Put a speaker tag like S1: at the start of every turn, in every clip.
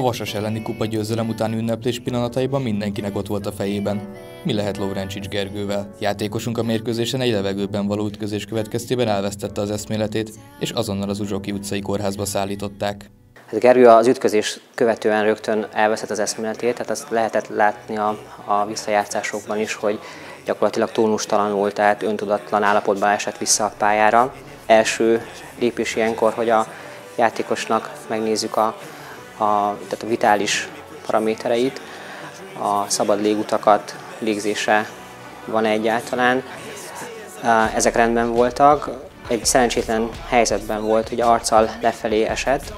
S1: A Vasas elleni kupa győzelem után ünneplés pillanataiban mindenkinek ott volt a fejében. Mi lehet Lovrencsics Gergővel? Játékosunk a mérkőzésen egy levegőben való ütközés következtében elvesztette az eszméletét, és azonnal az Uzsoki utcai kórházba szállították.
S2: Hát Gergő az ütközés követően rögtön elveszett az eszméletét, tehát azt lehetett látni a, a visszajátszásokban is, hogy gyakorlatilag tónustalanul, tehát öntudatlan állapotban esett vissza a pályára. Első lépés ilyenkor, hogy a játékosnak megnézzük a, a, tehát a vitális paramétereit, a szabad légutakat, légzése van egyáltalán. Ezek rendben voltak. Egy szerencsétlen helyzetben volt, hogy arccal lefelé esett,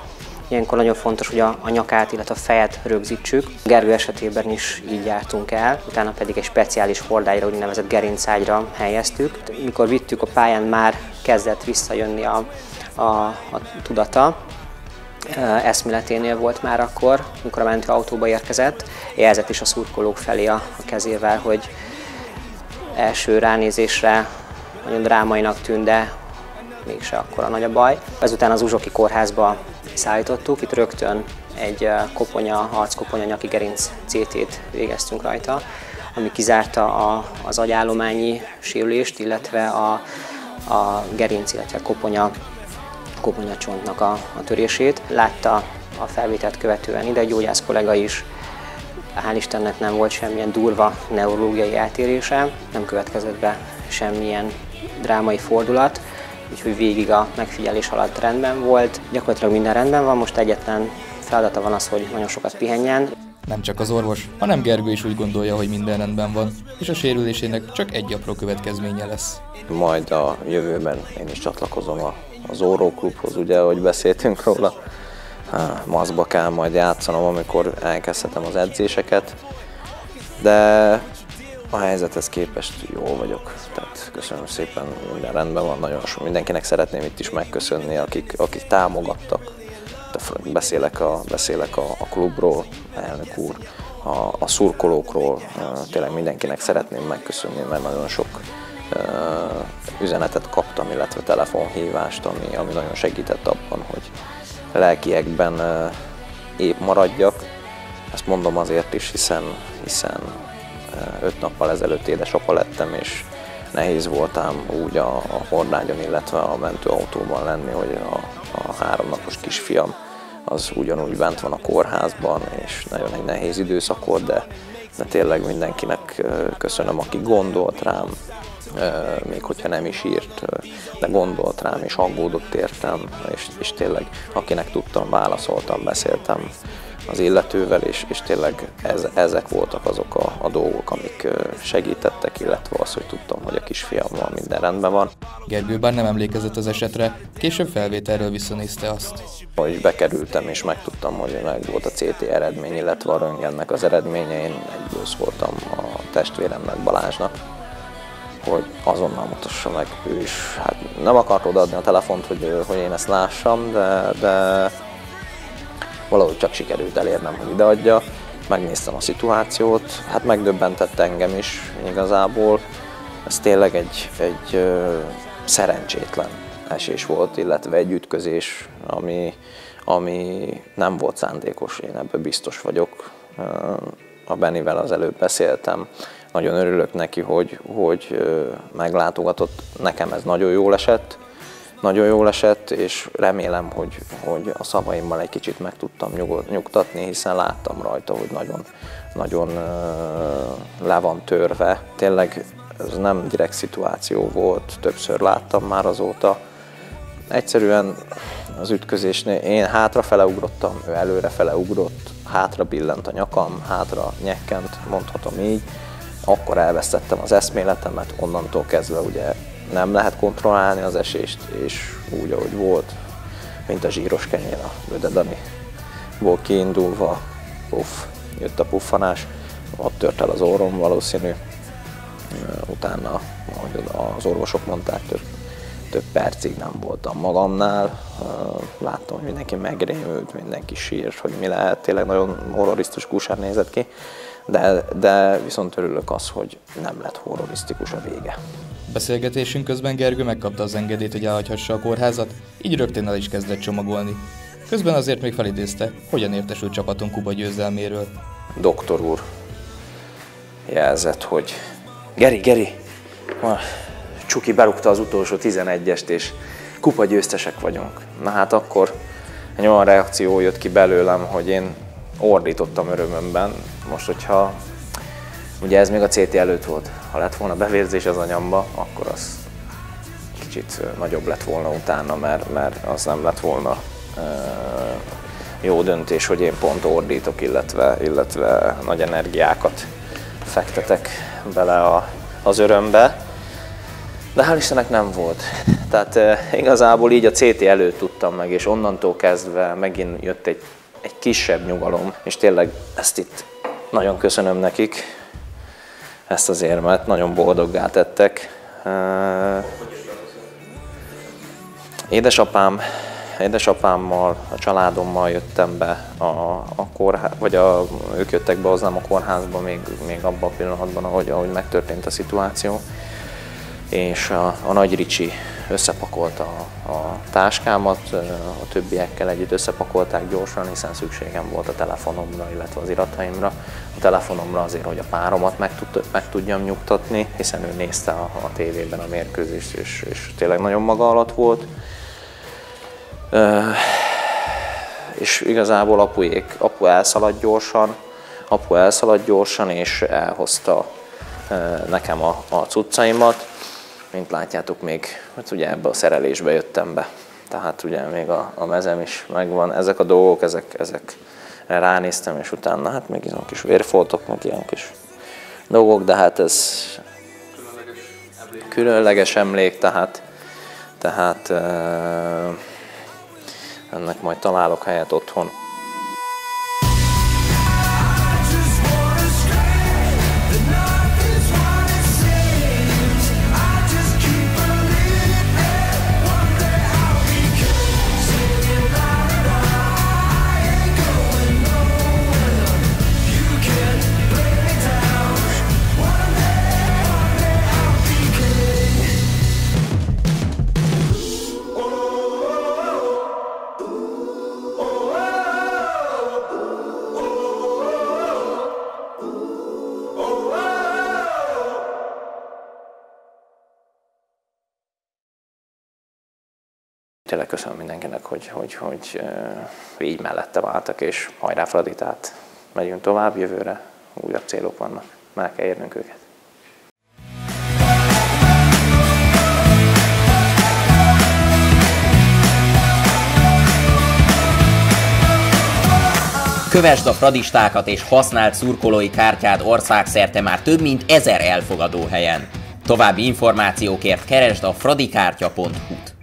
S2: Ilyenkor nagyon fontos, hogy a, a nyakát, illetve a fejet rögzítsük. Gergő esetében is így jártunk el, utána pedig egy speciális hordályra, úgynevezett gerincágyra helyeztük. Mikor vittük a pályán, már kezdett visszajönni a, a, a tudata, eszméleténél volt már akkor, mikor a mentőautóba érkezett, jelzett is a szurkolók felé a, a kezével, hogy első ránézésre nagyon drámainak tűnt, de mégse akkora nagy a baj. Ezután az Uzsoki kórházba szállítottuk, itt rögtön egy koponya, arckoponya nyaki gerinc CT-t végeztünk rajta, ami kizárta a, az agyállományi sérülést, illetve a, a gerinc, illetve a koponya, koponya csontnak a, a törését. Látta a felvételt követően ide gyógyász kollega is, hál' Istennek nem volt semmilyen durva neurológiai eltérése, nem következett be semmilyen drámai fordulat úgyhogy végig a megfigyelés alatt rendben volt. Gyakorlatilag minden rendben van, most egyetlen feladata van az, hogy nagyon sokat pihenjen.
S1: Nem csak az orvos, hanem Gergő is úgy gondolja, hogy minden rendben van, és a sérülésének csak egy apró következménye lesz.
S3: Majd a jövőben én is csatlakozom a, az Óró klubhoz, ugye, ahogy beszéltünk róla. Maszba kell majd játszanom, amikor elkezdhetem az edzéseket, de a helyzethez képest jó vagyok. Tehát köszönöm szépen, minden rendben van, nagyon sok mindenkinek szeretném itt is megköszönni, akik, akik támogattak. Beszélek a, beszélek a, a klubról, elnök úr, a, a szurkolókról, tényleg mindenkinek szeretném megköszönni, mert nagyon sok üzenetet kaptam, illetve telefonhívást, ami, ami nagyon segített abban, hogy lelkiekben épp maradjak. Ezt mondom azért is, hiszen, hiszen öt nappal ezelőtt édesapa lettem, és nehéz voltám úgy a, a hordágyon, illetve a mentőautóban lenni, hogy a, a háromnapos kisfiam az ugyanúgy bent van a kórházban, és nagyon egy nehéz időszak volt, de, de tényleg mindenkinek köszönöm, aki gondolt rám, még hogyha nem is írt, de gondolt rám, és aggódott értem, és, és tényleg akinek tudtam, válaszoltam, beszéltem az illetővel, és, és tényleg ez, ezek voltak azok a, a dolgok, amik segítettek, illetve az, hogy tudtam, hogy a kisfiammal minden rendben van.
S1: Gergő bár nem emlékezett az esetre, később felvételről visszanézte azt.
S3: Hogy bekerültem, és megtudtam, hogy meg volt a CT eredmény, illetve a röntgennek az eredménye, én egyből szóltam a testvéremnek Balázsnak, hogy azonnal mutassa meg ő is. Hát nem akart odaadni a telefont, hogy, hogy én ezt lássam, de, de valahogy csak sikerült elérnem, hogy ideadja. Megnéztem a szituációt, hát megdöbbentett engem is igazából. Ez tényleg egy, egy ö, szerencsétlen esés volt, illetve egy ütközés, ami, ami nem volt szándékos, én ebben biztos vagyok. A Benivel az előbb beszéltem, nagyon örülök neki, hogy, hogy meglátogatott, nekem ez nagyon jól esett, nagyon jól esett, és remélem, hogy, hogy a szavaimmal egy kicsit meg tudtam nyugtatni, hiszen láttam rajta, hogy nagyon, nagyon le van törve. Tényleg ez nem direkt szituáció volt, többször láttam már azóta. Egyszerűen az ütközésnél én hátrafele ugrottam, ő előrefele ugrott, hátra billent a nyakam, hátra nyekkent, mondhatom így. Akkor elvesztettem az eszméletemet, onnantól kezdve ugye nem lehet kontrollálni az esést, és úgy, ahogy volt, mint a zsíros kenyér a Böde Dani. Volt kiindulva, puff, jött a puffanás, ott tört el az orrom valószínű, utána, ahogy az orvosok mondták, több, több percig nem voltam magamnál, láttam, hogy mindenki megrémült, mindenki sírt, hogy mi lehet, tényleg nagyon horrorisztus kúsár nézett ki, de, de viszont örülök az, hogy nem lett horrorisztikus a vége.
S1: Beszélgetésünk közben Gergő megkapta az engedélyt, hogy elhagyhassa a kórházat, így rögtön el is kezdett csomagolni. Közben azért még felidézte, hogyan értesült csapaton Kuba győzelméről.
S3: Doktor úr jelzett, hogy Geri, Geri, ma Csuki berúgta az utolsó 11-est, és kupa győztesek vagyunk. Na hát akkor egy olyan reakció jött ki belőlem, hogy én ordítottam örömömben. Most, hogyha ugye ez még a CT előtt volt, ha lett volna bevérzés az anyamba, akkor az kicsit nagyobb lett volna utána, mert, mert az nem lett volna jó döntés, hogy én pont ordítok, illetve, illetve nagy energiákat fektetek bele a, az örömbe. De hál' Istennek nem volt. Tehát e, igazából így a CT előtt tudtam meg, és onnantól kezdve megint jött egy, egy kisebb nyugalom, és tényleg ezt itt nagyon köszönöm nekik, ezt az érmet, nagyon boldoggá tettek. E, édesapám édesapámmal, a családommal jöttem be a, a kórház, vagy a, ők jöttek be hozzám a kórházba még, még abban a pillanatban, ahogy, ahogy megtörtént a szituáció. És a, a nagy Ricsi összepakolta a, a táskámat, a többiekkel együtt összepakolták gyorsan, hiszen szükségem volt a telefonomra, illetve az irataimra. A telefonomra azért, hogy a páromat meg, tud, meg tudjam nyugtatni, hiszen ő nézte a, a tévében a mérkőzést, és, és tényleg nagyon maga alatt volt és igazából apuék, apu elszaladt gyorsan, apu elszaladt gyorsan, és elhozta nekem a, a cuccaimat. Mint látjátok, még hát ugye ebbe a szerelésbe jöttem be. Tehát ugye még a, a mezem is megvan. Ezek a dolgok, ezek, ezek ránéztem, és utána hát még ilyen kis vérfoltok, meg ilyen kis dolgok, de hát ez különleges emlék, tehát, tehát ennek majd találok helyet otthon. Tényleg köszönöm mindenkinek, hogy, hogy, hogy így mellette váltak, és hajrá Fradi, tehát megyünk tovább, jövőre újabb célok vannak, meg kell érnünk őket.
S4: Kövesd a fradistákat és használt szurkolói kártyád országszerte már több mint ezer elfogadó helyen. További információkért keresd a fradikártya.hu-t.